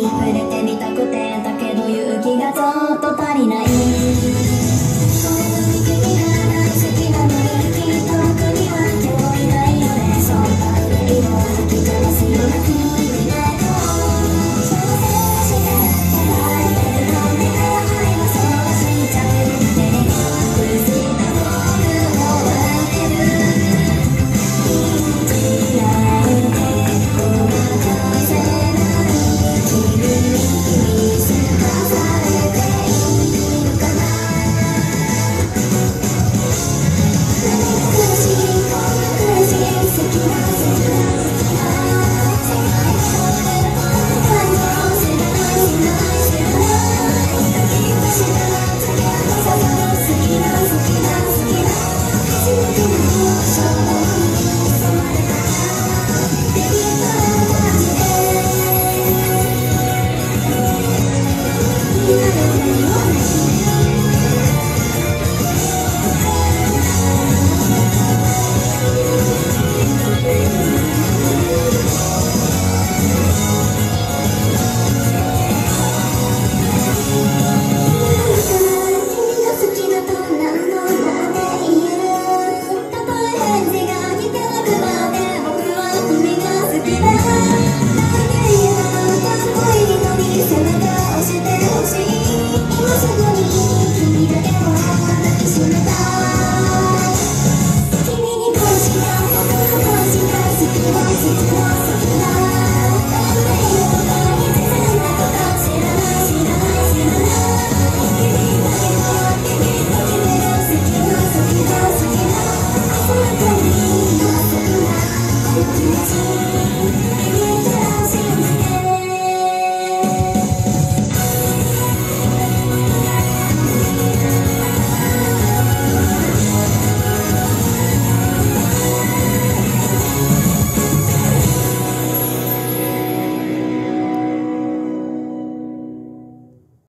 you put it in